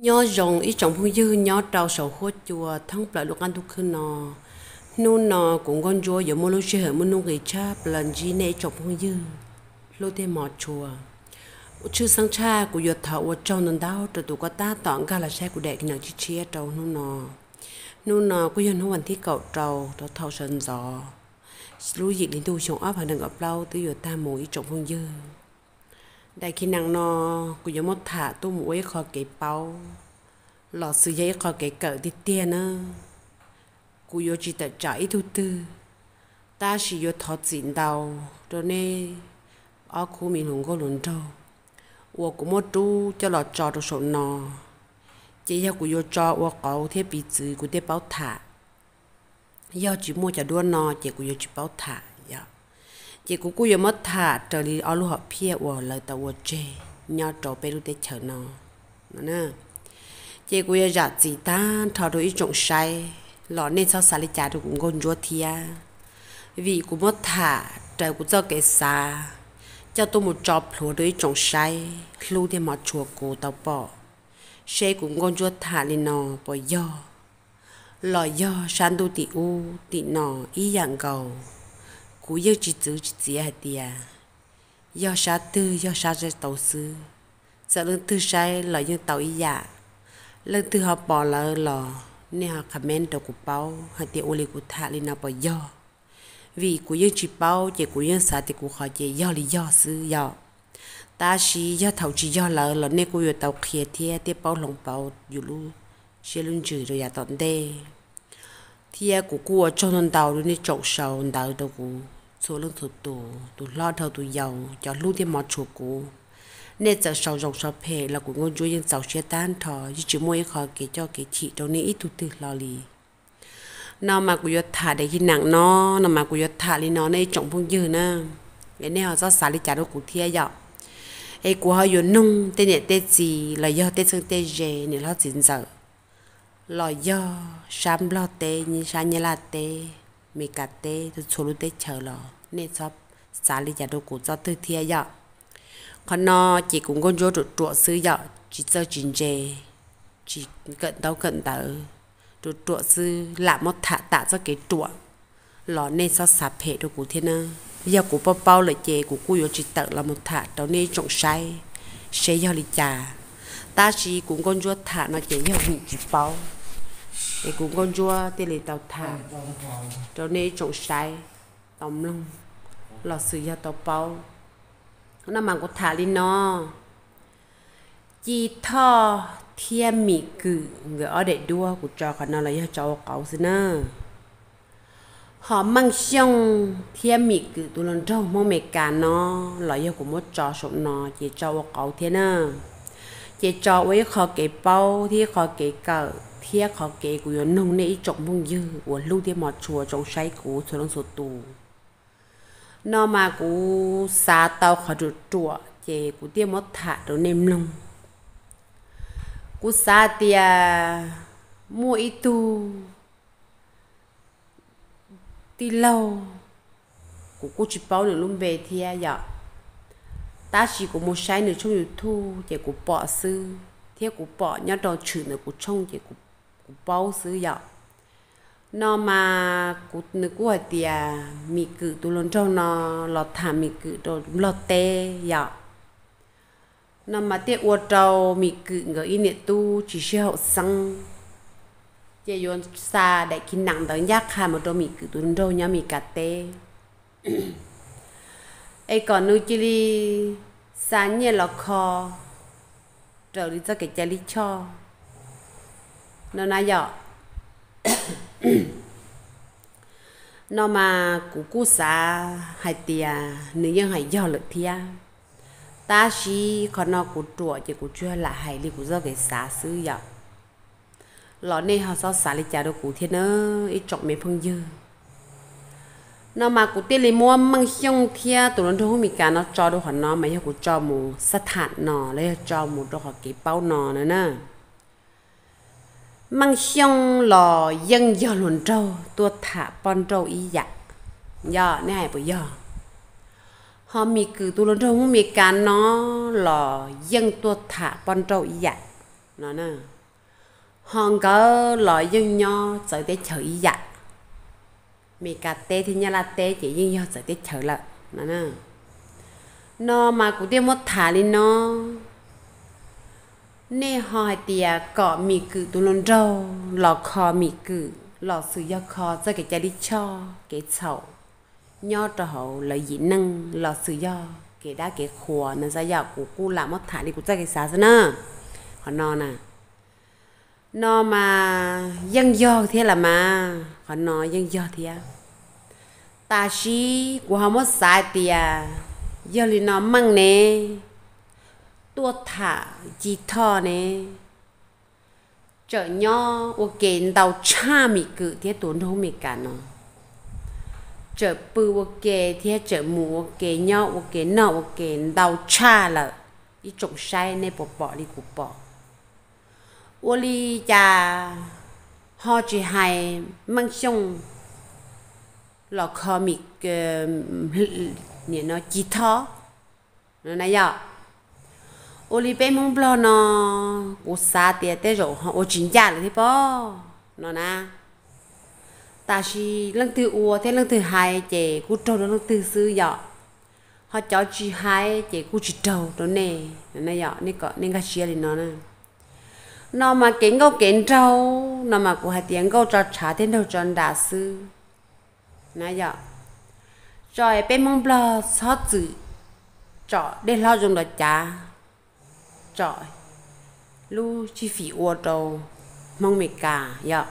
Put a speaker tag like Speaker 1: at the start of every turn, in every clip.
Speaker 1: nhớ rồng ít trọng phong dư nhớ trâu sầu khô chùa thắng lại lúc ăn thuốc khơi nò. Nô nò cũng con chùa giờ mua lúc chơi hở mua nô người cha lần gì nè trọng phong dư lô thêm mọt chùa. Chư sang cha của giờ thảo của trâu nần đau từ tụ có ta tọn cả là xe của đệ cái nào chi chia trâu nô nò. Nô nò của giờ nó hoàn thiết cậu trâu đó thảo sơn gió lưu dịch đến tu trong ấp hàng đừng ấp lâu tới giờ ta mỗi trọng phong dư đại khi nàng nó cũng giống một thả tôi mũi khó cái bao, lọ sự giấy khó cái cỡ đi tiền nữa cũng yo chỉ tại trái thu tư. Ta chỉ yo thọ chín đầu rồi nè ở khu mình không có luôn đâu nọ. Chỉ thả. Chỉ nọ, chỉ chỉ thả chỉ cũng cũng yêu mất thả trở đi ở lúc họ phía ở lời tàu ở chê nhau trâu bê lúc để chờ nó nó nè chỉ cũng giờ giả gì ta? Thọ đôi trồng say. Lọ nên sao xả lấy trả được cũng con chúa thia vì cũng mất thả, trời cũng cho cái xa cho tôi một trò lúa đôi trồng say lưu thì mà chùa cổ tàu bỏ xe cũng con chúa thả lên nó bỏ do lọ do san đô tị u, tị nọ ý dạng cầu cú yêu chỉ giữ chỉ chỉ hạt à, yêu sa tư yêu sa ra tàu sư sợ lần thứ sai là những tàu ý dạ lần thứ họ bỏ lỡ lò nên họ comment đầu của bao hạt tiề ô li của thà lên nào bỏ do vì cú yêu chỉ bao chỉ cú yêu sa thì cú họ chỉ do lý do sư do ta chỉ do thầu chỉ do lỡ là nên cú yêu tàu kia thiê tiết bao lòng bao dù lu sẽ luôn chửi rồi ya tận đây thì cú cô cho nên tàu rồi nên trộn sầu tàu đâu cú số lượng thủ tù tù lo thầu tù giàu cho lưu thêm mọt chủ cũ nên giờ sau dòng sau phê là của ngôn chúa dân giàu xe tan thọ chứ chỉ mua khó kể cho cái chị đâu nên ít thủ tư lo lì nó mà của thả để khi nặng nó nó mà của thả đi nó nên trọng phong dư nè cái này họ do xả đi trả đâu cụ thia dọ ấy của họ yo nung tên nhẹ tên gì là do tên sưng tên gì nên họ chín giờ là do sam lo tê như sa như là tê mi cà tê tôi số lúc tê chờ lo nên sắp xả lý giả đồ của cho tư thiê dọ còn nó chỉ cũng con vô được trụ sư dọ chỉ cho chính chê chỉ cận đâu cận tờ rồi trụ sư làm một thả tạ cho cái trụ lò nên sao sạp hệ đồ của thiên ơ giờ của bao bao là chè của cô yo chỉ tự là một thả đó nên trọng sai sẽ do lý trà ta chỉ cũng con vô thả nó chỉ do bị chỉ bao thì cũng con chua thì lấy tàu thả. Cho nên trồng sai tầm lông là sử dụng tàu bao nó mang có thả đi nó. Chỉ thọ thiên mỹ cử người ở để đua của trò khả năng là cho cậu xin nè họ mang xong thiên mỹ cử tụi lần trâu mong mẹ cả nó. Là yêu của một trò sống nó chỉ cho cậu thiên nè chỉ cho với khó cái bao thì khó cái cờ thiết khó kê của nông nê trọng mông dư, của lưu thiên mọt chùa trong say của số lượng số tù. Nó mà của xa tàu khó được chùa chế của tiêm mọt thả đồ nêm lông của xa tia mua ít tu đi lâu, của cô chỉ bao được luôn về thì à ta chỉ có một sai nữa trong youtube chế của bỏ sư thiết của bỏ nhá đồ chữ nữa của trong chế của bao sử dụng nó mà cụ nước của thì mi cử tu lần trong nó lọt thảm mì cử đồ lọt tê dạ nó mà tiết ô trâu, mì cử người in nệ tu, chỉ sẽ hậu sang chỉ yon xa để khi nặng tới giác hà một đôi mi cử tu lần trong nhá mi cà tê. Ấy còn nuôi chỉ đi sáng nhẹ lọ kho, trở đi cho cái chai đi cho nó nãy dọ nó mà cú cú sa hay tia nữ nhân hay dọ lực thia ta chỉ còn nó cú trụa chỉ cú chưa là hay đi cú do cái sa xứ dọ lọ này họ sao xả đi trả được cú thiên nữa ít trọng mấy phong dư. Nó mà cú tiên lấy mua măng xong thia tụi nó không bị cả nó cho được họ nó mà cú cho mù sát hạt nó lấy cho mù đồ họ cái bao nó nữa nè mang xong lò dân do luồn trâu, tua thả bon trâu ý dạ do nè hay bởi do họ mi cứ tu luồn trâu không mi cá nó lò dân tua thả bon trâu ý dạ nó nè. Họ có lò dân nho sợ để chờ ý dạ mi cà tê thì nhà là tê chỉ dân nho sợ để chờ là nó nè. Nó mà cũng đi một thả đi nó nè hỏi tiệt cọ mì cử tu lon rau lò kho mì cử, lò sử do kho cho cái cha đi cho, cái chậu. Nho trò hậu là dị năng, lò sử do cái đá cái khoa nó ra dạo của cô làm mất thả đi của cho cái xá nữa họ no nè nó mà dân do thế là mà, họ nó dân do thế ta chỉ của họ mất sai tiệt giờ thì nó măng nè tua thả chỉ thọ nè. Trở nhỏ, ô kén đầu cha mì cự, thế tốn không mì cả nó. Trở bự, ô kê thế trở mù, ô kê nhỏ, ô kê nọ, ô đầu cha là ý trồng sai nè bỏ bỏ đi cụ bỏ. Ô li cha họ chỉ hay mang xong là khó mì ờ, cái nhỉ nó chỉ thó nó này giờ ô li bé mông blo nó ô sa tiệt tế rồi ô chín giả là bó nó na? Ta chỉ lần thứ ô thế lần thứ hai chị cú trâu lần thứ sư giờ họ cho chị hai chị cú chỉ trâu đó nè nó này giờ nè có nên cái chia thì nó nè nó mà kiến câu kiến trâu, nó mà của hay tiếng câu cho trả thêm đầu tròn đà sư nãy giờ rồi bên mông blo xót chữ trọ để lo dùng đồ cha trọ lu chi phí ô tô mong mì cà ya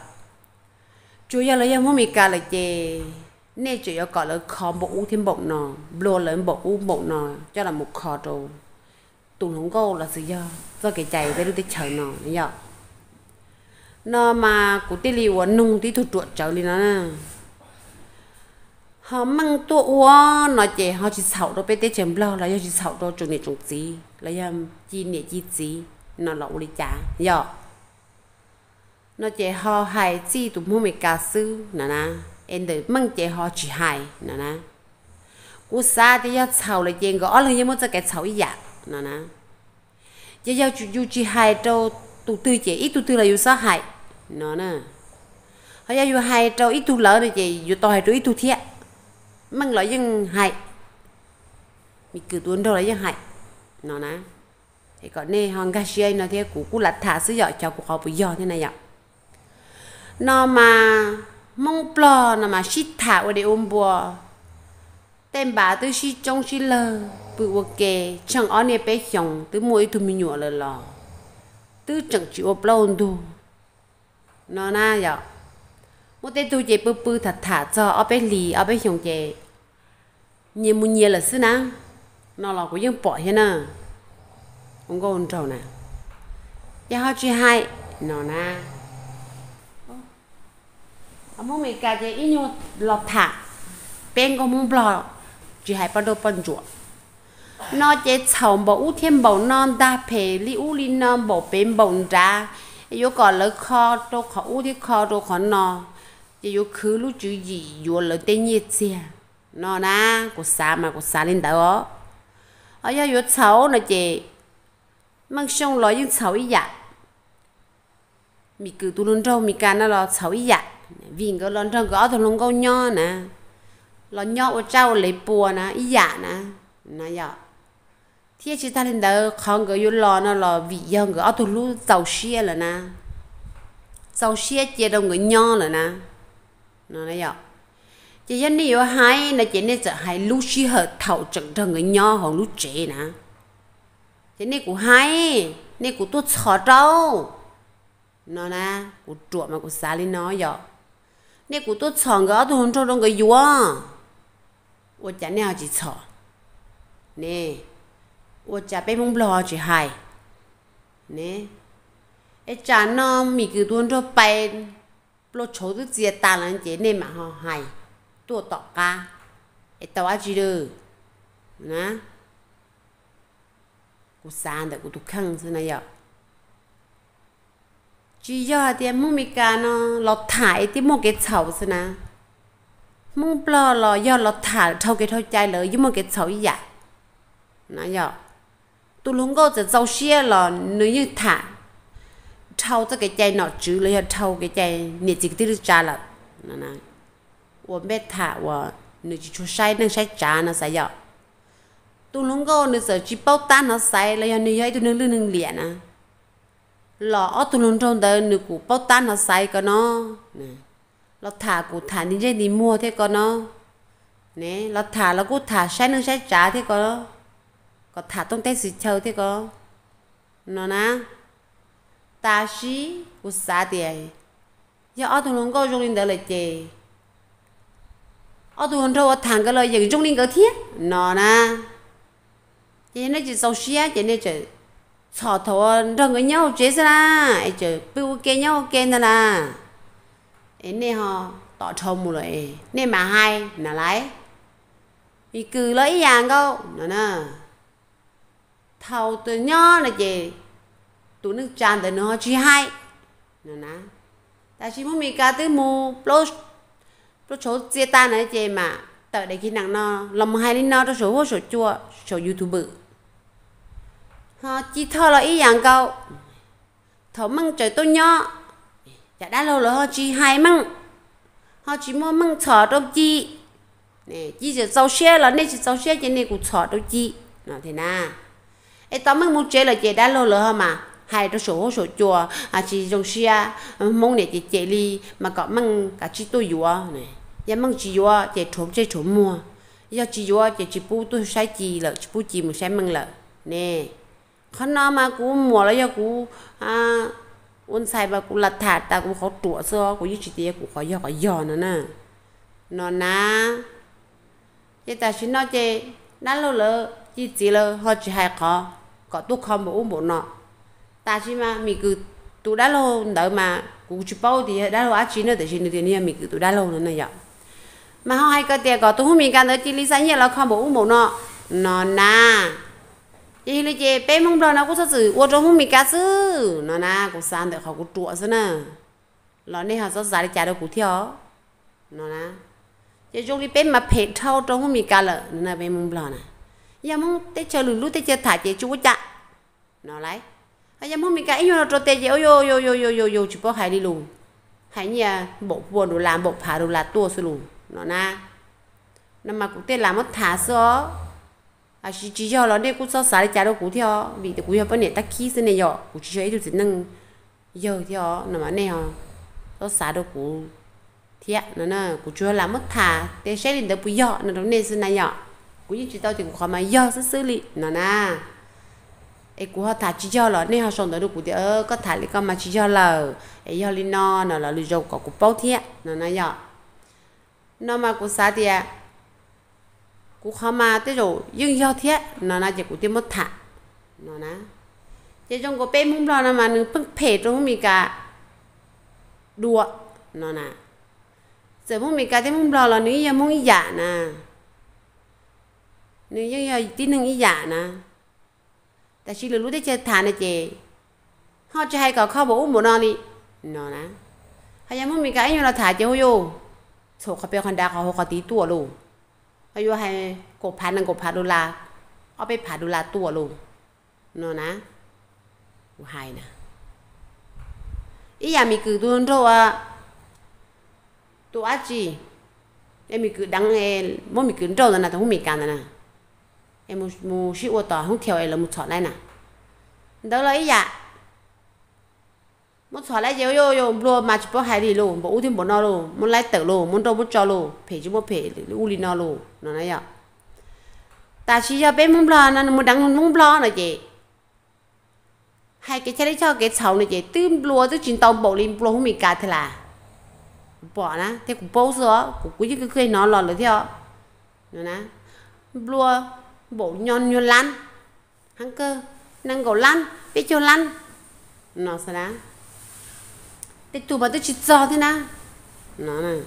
Speaker 1: chủ yếu là do mong mì cà là chè nè chủ yếu có là khó bộ u thêm bộ nọ blo lớn bộ u bộ nọ cho là một khó đồ tụi không có là sự do do cái chạy với đứa chờ nọ ya nó mà của tê liu nung tí thuộc chuột trở đi nó nè họ mang tua ua nó chỉ họ chỉ sầu đó bên tây chém lo là do chỉ sầu đó trồng này trồng gì là do chi này chi gì nó là uli chả giờ nó chỉ họ hại chi tụ mua mấy cá sư nè nè em đợi mang chỉ họ chỉ hại nè nè cú sa thì do sầu là chỉ có là như cho cái sầu dạ nè nè giờ giờ chú chỉ hại đâu tụ tư chỉ ít tụ tư là yêu sao hại nó nè họ giờ yêu hại đâu ít tụ lỡ thì chỉ yêu to hay đâu ít tụ thiệt mang lại dân hại. Mi cứ tuôn đâu lại dân hại. Nó nè thì còn nè hòn gà xia nó thế cũ cũ lặt thả sứ giỏi cho cũ cuộc họp giờ thế này ạ. Nó mà mong bò nó mà shit thả ở đây ôm bùa. Tên bà tôi shi trong shi lơ bự ok chẳng ở nè bé chồng từ mỗi thứ mình nhọ lờ lò. Từ chẳng chịu ôm lâu đâu nó na vậy một tên tu chế bự bự thật thả cho ở bên lì ở bên chồng chế nhiều muốn nhiều là xí nè nó là của dân bỏ thế nè không có ôn trầu nè giá họ chỉ hai nó nè ông muốn mình cả chế ít nhiều lọt thả bên có muốn bỏ chỉ hai bắt đầu bận chuột nó chế chồng bảo u thiên bảo non đa phê li u li non bảo bên bảo ra yêu còn lỡ kho đồ khó u thì kho đồ khó nó chỉ yếu khứ lúc chữ gì yếu lỡ tên nhiệt xe nó na, của xa mà của xa lên đó. Ở nhà yếu cháu nó chị mang xong lo những cháu ý dạ mi cứ tu luôn trong mi cá nó lo cháu ý dạ vì cái lần trong gõ tu luôn câu nho nè. Lo nho ở trâu lấy bùa nè, ý dạ nè. Nè dạ thế chỉ ta lên đó không có yếu lo nó lo vì dân cái ở tu luôn giàu xia là nè. Giàu xia chia đâu người nho là nè nó nói vậy chỉ dân đi vô hai, là chỉ nên sợ hai lúc xí hợp thầu trận trận người nho hoặc lúc trẻ nè chỉ nên của hai, nên của tôi sợ đâu nó nè của chuột mà của xả lên nó vậy nên của tôi sợ cái tôi không cho đâu cái vua. Tôi chả nào chỉ sợ nè tôi chả bé mông lo chỉ hai nè ấy chả nó mình cứ tuôn cho bay lo chỗ thứ gì ta là chỉ nên mà họ hay ตัวต่อกาเอตวาจิるนะกูสานแต่กูทุกครั้งสินะยะจียอเดียมึงมีการเนาะเราถ่ายที่มึงเก็ตเฉา 抽这个在脑子里要抽个在你这个地里扎了，那那我没他我你就出晒能晒扎那啥要，都能够你手机包单那晒了要你要都能能脸啊，老都能中的你股包单那晒个呢，嗯，老他股他你这你摸的个呢，呢老他老股他晒能晒扎的个，个他东得是抽的个，那那。Nè ta sĩ cũng xa tiền giờ ở tu có đó linh đời là chơi ở tu lúc đó thằng cái lời những trong linh cái thiết nó na chỉ nó chỉ sau xia chỉ nên chỉ thọ thọ rong cái nhau chế ra ấy chỉ bưu kê nhau kê đó là ấy nè họ tỏ trông một rồi nè mà hai là lấy vì cứ lấy vàng câu nó nè thầu từ nhỏ là gì tu nước chan thì nó chỉ hai. Nè nè. Ta chỉ muốn mình cả từ mù plus plus số chia ta này chơi mà. Tới đây khi nào nó, lòng hai đi nó cho số số chua, số youtuber họ chỉ thọ là ý dạng câu. Thọ măng trời tôi nhỏ chả đã lâu rồi họ chỉ hai măng. Họ chỉ mua măng thọ đâu chi nè chỉ giờ sau xe là nên chỉ sau xe cho nên cũng thọ đâu chi nó thế na ấy tao măng mua chơi là chế đã lâu rồi mà? Hai đó số số chùa à chỉ trong xe mong này chỉ chạy đi mà có măng cả chỉ tôi vừa này giờ măng chỉ vừa chế trộm chế trộm mua giờ chỉ vừa chế chỉ bu tôi sai chỉ là chỉ bu chỉ một sai măng là nè khó nó mà cú mua là giờ cú à ôn sai mà cú lật thả ta cú khó tủa xưa cú như chỉ tiếc cú khó giờ khó giờ nữa nè nó na giờ ta xin nó chơi đã lâu lỡ chỉ chỉ là họ chỉ hai khó có tu không bộ bộ nọ ta chỉ mà mình cứ tu đã lâu đợi mà cú chỉ bao thì đã lâu á chín nữa để chín nữa thì mình cứ tu đã lâu nữa này vậy mà họ hay cái tiền có tu không mình cái đó chỉ lý giải như là không bộ bộ nọ nó na chỉ lý chị bé mông đó nó cũng sao xử ô trong không mình cá sư nó na cũng sang được họ cũng trụ nữa nè nó này họ sao giải được trả được cũng theo nó na. Chỉ trong đi bé mà phê thâu trong không mình cá là nó là bé mông đó nè giờ mông tới chờ lulu tới té chờ thả chị chú chạ nó lấy ai mong mình cái yêu cho tê chị yo yo yo yo yo yo chỉ bỏ hai đi luôn. Hai nhà, bộ buồn đồ làm, bộ phá đồ là tua xí luôn. Nó na. Nó mà cũng tê làm mất thả số à chỉ chỉ cho nó đi, cũng sao xài trả đâu cũng theo. Vì cái cũng theo bên này ta khí xin này giờ. Cũng chỉ cho ấy chỉ nâng giờ theo. Nó mà này hả sao xài đâu cũng thiệt. Nó nè cũng chưa làm mất thả. Tê sẽ đi được bây giờ, nó đâu nên xin này giờ. Cũng như chỉ tao thì cũng khó mà giờ sẽ xử lý. Nó na. nè ấy cũng họ thả chỉ cho nó nên họ sống được cũng thì ơ có thả đi con mà chỉ cho là ấy giờ lên nó nó là lười dầu có cũng bao thiệt nó nè giờ nó mà cũng sao thì cú khó mà tới rồi nhưng do thế nó là chỉ cú tiêm mất thả nó nè chỉ trong cái bên mông lo mà nó phân phê trong mình cả đùa nó nè giờ mông mình cả tiêm mông lo là nếu như mông giả nè nếu như tí nâng ý giả nè tại chỉ là lúc đấy chơi thả này chị họ chỉ hay có kho bố một nó đi nó nè hay mông mình cả như là thả chơi vô số các bé con đã có có tí tuổi luôn อายุให้กบพันนังกบพันดูลา 但是了，路得这谈的这，好这还搞靠不乌木那里，喏呢，还有木米个，因为了谈这好哟，错个别看大好好地多路，还有还国盘能国盘路啦，เฮ้ยโอาไปผ่าดูลาตัวลูกเนาะนะกูให้นะอียามีคือตัวนั้นว่าตัวอาจีเอ็มีคือดังเอลมมีคือโจ้านั่นนะแต่หุ่มีการนะ em một một sĩ ô tỏ không em là một sọ này nè. Đó là ý dạ? Một sọ lại dễ yo yo lo mà chỉ có hai đi luôn bộ thêm bộ nó luôn muốn lại tự luôn muốn đâu muốn cho luôn phải chỉ muốn phải u li nó luôn nó nói vậy ta chỉ cho bé muốn lo nên muốn đăng muốn lo này chị. Hai cái trái cho cái sầu này chị tưm lo tức chuyện tàu bộ lên lo không bị cả thế là. Bỏ nè thế cũng bao giờ, cũng cứ cứ cứ nó lo rồi theo. Nó nè lo bộ nhon nhon lan. Hăng cơ, năng gỗ lan, biết cho lan? Nó sao để tụ bà tôi chỉ cho thế na nó nè.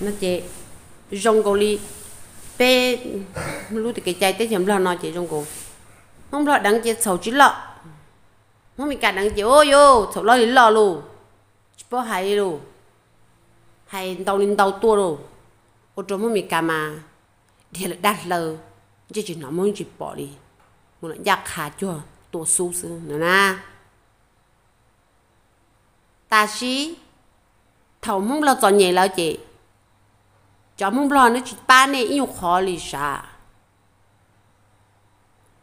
Speaker 1: Nó chị rong cầu li bé lúc thì cái chạy tới chấm lo, nó chị rong cầu không lo đắng chị sầu chỉ lọ. Không bị cả đắng chị ôi ô sầu lo thì lọ luôn chỉ bỏ hay luôn hay đau lên đau tua luôn ô trộm không bị cả mà. Thì là đặt lờ chỉ chỉ nó muốn chỉ bỏ đi muốn giặc khá chưa tổ su sư nè na ta sĩ thầu mong lo chọn nhẹ lo chị cho mong lo nó chỉ ba này yêu khó lì sa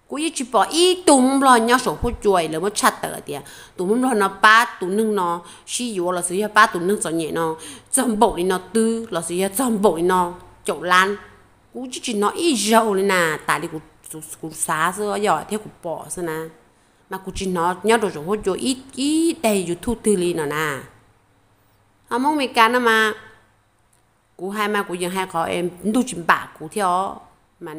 Speaker 1: cú ý chỉ bỏ ý tụ mong lo nhau sổ hút chuối là mất chặt tờ tiệt tụ mong lo nó ba tụ nưng nó xí yếu là sử ba tụ nưng chọn nhẹ nó chọn bộ đi nó tư là sử chọn bộ đi nó chỗ lan cú chỉ chỉ nói ít dầu lên nà, tại đi cú cú xá xưa giờ theo cú bỏ xưa nà. Mà cú chỉ nói, nhớ đồ rồi hốt rồi ít ít đầy rồi thu tư li nữa nà. À mong mình cái nữa mà, cú hai mà cú dừng hai có em đu chìm bả cú theo. Mà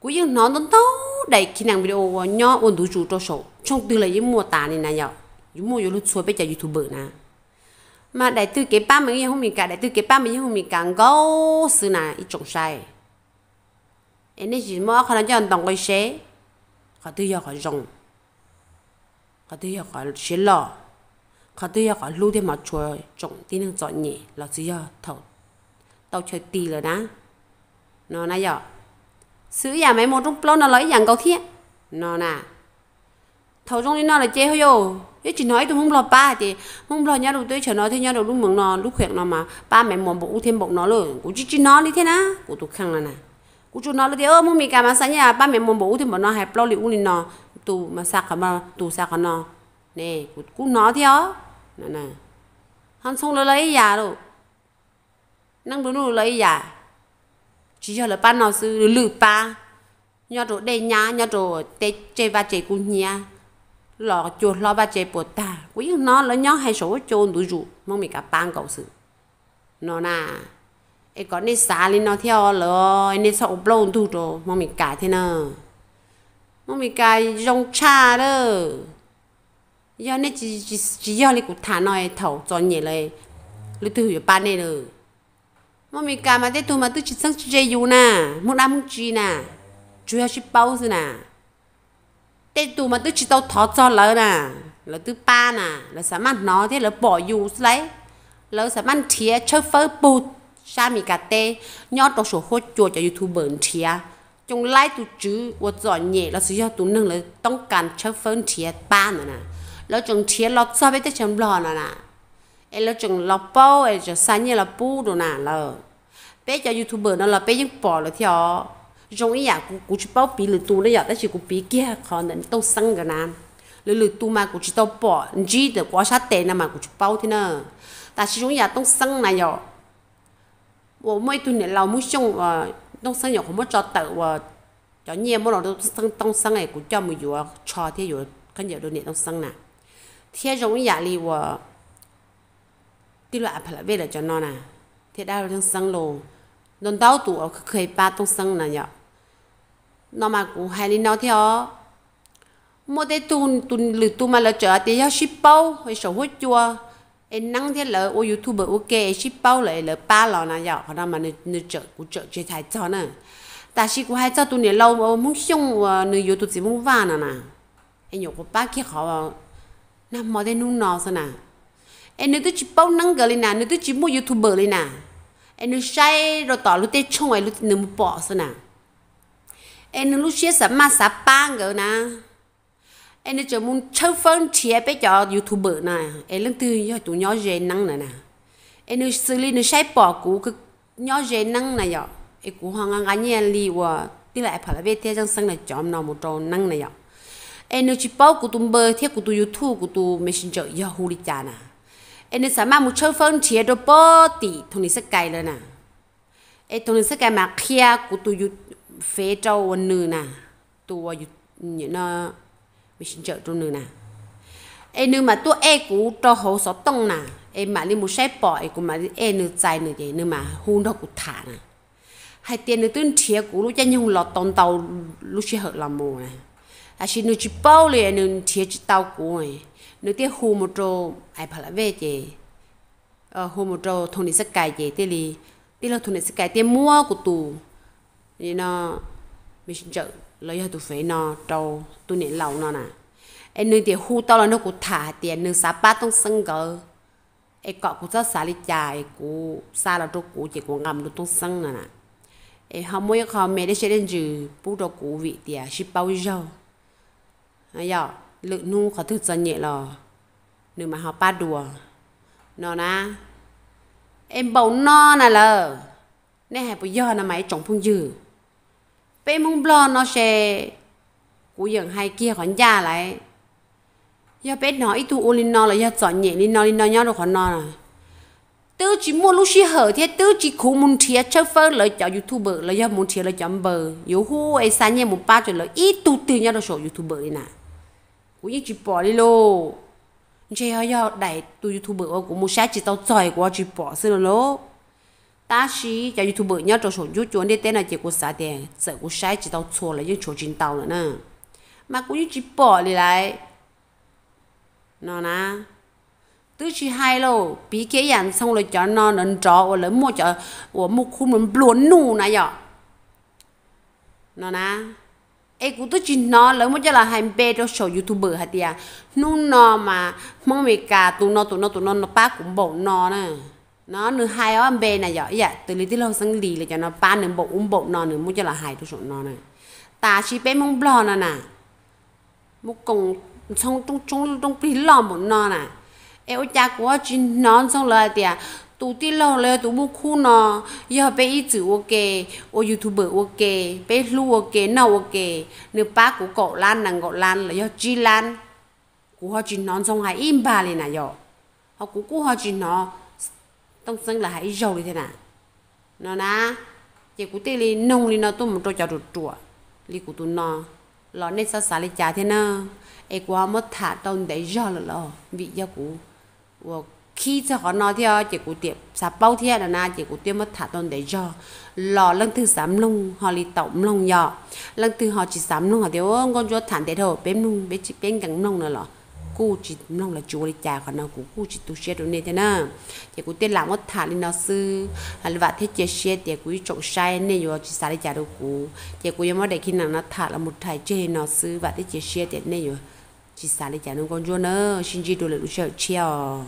Speaker 1: cú dừng nó đâu đầy khi nào video, nhớ ôn đủ chủ cho số trong tư là những mùa tà này nà giờ những mùa vô lúc xưa bây giờ youtuber nà mà đại tư cái ba mình không mình cả, đại tư cái ba mình không mình cả gấu sự này ít trồng sai. Em này chỉ mua khả năng cho anh đồng cái xe khả tư giờ khả rồng. Khả tư giờ khả xe lò. Khả tư có lưu thêm một chùa trồng tí năng chọn nhẹ là chỉ giờ thầu. Tàu chơi tì rồi đó nó nãy giờ sứ nhà mấy một trong plon nó lấy dạng cầu thiết. Nó nè thầu trong đi nó là chơi hơi yo cái chỉ nói tôi không lo ba thì không lo nhá đầu tôi chờ nó thế nhá đầu lúc mừng nó lúc khỏe nó mà ba mẹ mòn bộ thêm bộ nó rồi cũng chỉ chỉ nó đi thế na, cũng tôi khăng là nè cũng chú nó là thì ơ muốn mì cà mà sáng nhà ba mẹ mòn bộ thêm bộ nó hay plon liệu nó tu mà sạc cả mà tu sạc cả nó nè cũng nó theo nè nè hắn xong rồi lấy già rồi năng đúng rồi lấy già. Chỉ cho là ba nó sư lử ba. Nhớ rồi đây nhá nhớ rồi tê chê ba chê cũng nhá lò chuột lo ba chê bột ta quý nó là nhớ hay số chôn đủ rủ mong mình cả ban cầu sự nó nà ấy có nên xả lên nó theo rồi nên sợ lâu đủ rồi mong mình cả thế nào mong mình cả rong cha đó giờ nên chỉ chỉ chỉ giờ này cũng thả nói thầu cho nhẹเลยlúc từ hồi ba này rồi mà mình cả mà thế tụi mà tôi chỉ sang chơi yêu nè muốn ăn muốn chi nè chủ yếu là bao giờ nè แต่ตัวมันตัว chỉ tao thọ cho lỡ nè lỡ thứ ba nè lỡ sao mà nó thế lỡ bỏ dù lấy lỡ sao mà thía chơi phơi bụt sao mình cả tê nhớ tao sổ hốt chuột cho youtuber thía trong lái tụ chữ và dọn nhẹ là sử dụng tụ nâng là tông cản chơi phơi thía ba nè nè lỡ trong thía lọt sao biết tới trong lò nè nè em lỡ trong lọt bao em cho sáng như là bu đồ nè lỡ bé cho youtuber nó là bé những bỏ là theo rong ấy à cú cú chỉ bảo bị lừa tu đấy à đấy chỉ cú bị kia khó nên đâu sang cái nam lừa lừa tu mà cú chỉ đâu bỏ chỉ được quá sát tệ nằm mà cú chỉ bảo thế nữa, ta chỉ rong ấy à sang này rồi wo mỗi tuần này lâu mỗi xong à đâu sang rồi không có cho tự à, cho nhiều mỗi lần đâu sang đâu sang này cú cho mình vừa cho thế rồi, cái nhiều đâu này đâu sang nè thế rong ấy à li và đi loại phải là về là cho nó nè thế đâu đâu sang lô non đau tụ ở khởi ba tao sang này rồi nó mà cũng hay đi nó theo. Mua thế tu tu, lử tu mà là chợ thì theo ship bao hay sổ hút chua. Em năng thế là ô, youtube ok, ship bao lại là ba lọ nào giờ họ đang mà nửa chợ cũng chợ chơi thái cho nè. Ta chỉ cũng hay cho tu này lâu mà muốn xong nửa youtube chỉ muốn vàng nè nè. Em nhổ của ba kia họ nằm mò thế nung nọ sao nè? Em nửa tu chỉ bao năng cái này nè, nửa tu chỉ mua youtube này nè. Em nửa sai rồi tỏ lúc tết chung ấy lúc nửa bỏ sao nè em nếu lúc xia sắm mà sắm bang rồi nè. Em nếu chỉ muốn chơi phân chia bé cho youtuber nè. Em lần thứ giờ tụi nhỏ dễ năng nè nè. Em nếu xử lý nó sai bỏ cũ cái nhỏ dễ năng này giờ em cũng hoàng ngang nhiên li wa đi lại phải là về thế trong sân là chọn nào một trò năng này giờ em nếu chỉ bao của tụi bơ thiết của tụi youtube, của tụi messenger yahoo đi chả nè. Em nếu mà một chơi phân chia đồ bỏ tỷ thằng này sẽ cài rồi nè. Em thằng này sẽ cài mà kia của tụi youtube phê trâu anh nữ nè tụi những nó chợ trâu nữ nà. em nếu mà tụi em cũ trâu hậu sọ tông nà, em mà đi một xe bỏ em cũng mà em nữ chạy nữ vậy nếu mà hôn đâu cũng thả nà. Hay tiền nữ tuyên thiệt của lúc chân nhung lọt tông tàu lúc sẽ hợp làm mồ nà à xin nur chỉ bao liền nur thiệt chỉ tàu cũ ấy nur tiếc hồ một trâu ai phải là về chứ ờ hồ một trâu thằng này sẽ cài gì tiếc li tiếc là thằng này sẽ cài tiếc mua của tù thì nó, mình xin chợ lấy hai tụ phế nó, trâu tụ nè lâu nó nè. Em nên tiền hồ tao là nó cũng thả tiền nên sáu ba tông sân gờ em cọ cũng rất xả đi chạy cũng xa là trâu cũng chỉ cũng ngầm được tông sân nè nè. Em không muốn khó mẹ để chơi đến chữ bút đồ cũ vị tiền ship bao giờ giờ lượng nu khó thực dân nhẹ lò. Nếu mà họ ba đùa. Nó na em bầu no nè lờ. Nè hay bây giờ là máy trồng phun dừa bé mông lo nó sẽ cú dần hai kia khoản gia lại. Giờ bé nó ít tu ô nó là giờ chọn nhẹ linh nó linh nó nhớ được khoản nó này tư chỉ mua lúc xí hở thế tư chỉ khu muốn thiệt chơi phơ lời cho youtuber là giờ muốn thiệt là chọn bờ. Yếu hu ấy sáng nhẹ một ba cho lời, ít tu từ nhau được số youtuber này nè cú như chỉ bỏ đi lô. Chơi hơi giờ đại tu youtuber của một sáng chỉ tao giỏi quá, chỉ bỏ xin lô ta chỉ cho youtuber nhau cho số youtube để tên là chỉ của xã tiền sợ của sáng chỉ tao 错了 nhưng mà cũng chỉ bỏ đi lại nó nè tứ chỉ hai lô bị cái dạng xong rồi cho nó nên cho, và lấy mua cho của mua khu mình buồn nụ này vậy nó nè ai cũng tứ chỉ nó lấy mua cho là hai bê cho show youtuber hả tia nu nó mà mong mẹ cả tụ nó tụ nó tụ nó nó ba cũng bỏ nó nè nó nửa hai ó bê này giỏi. Dạ từ lý tí lâu sang lì là cho nó ba nửa bộ uống bộ nó nửa mua cho là hai tôi nó này. Ta chỉ bé mong bò nó nè mua cùng trong trong trong trong bị lò một nó nè eo cha của chỉ nó xong lời thì à tụ tí lâu rồi tụ mua khu nó giờ bé ít chữ ok ô youtuber ok bé lu ok nó ok nửa ba của cậu lan nàng cậu lan là do chị lan. Của họ chỉ nó xong hai im ba liền nè giỏi. Họ cũng của họ chỉ nó tông sinh là hãy dầu đi thế nào. Nó na chỉ cụ tê li nông li nó tụ một trâu chảo được trộn li cụ tụ nó lọ nên sao xả li chả thế nào ai qua mất thả tông để giàu là lọ vị gia cụ và khi cho họ nói theo chỉ cụ tiệm sạp bao theo là na chỉ cụ tiệm mất thả tông để cho lò lần thứ sắm lông họ li tổng lông nhỏ lần thứ họ chỉ sắm lông họ thiếu con cho thản để thôi bếm lông bếm chỉ bếm cạnh lông nữa lò cú chỉ lông là chúa đi trả còn nào cụ cú chỉ tu sửa đồ này thế nào chỉ cú tên làm mất thả lên nó sư hay là thế chỉ sửa để cú trồng sai nên rồi chỉ xài đi trả đồ cụ chỉ cụ em để khi nào nó thả là một thải chơi nó sư và thế chỉ sửa để nên rồi chỉ xài đi trả nó con chúa nữa xin chỉ đồ là đủ sợ chiều